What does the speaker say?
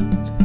you